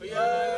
Yeah.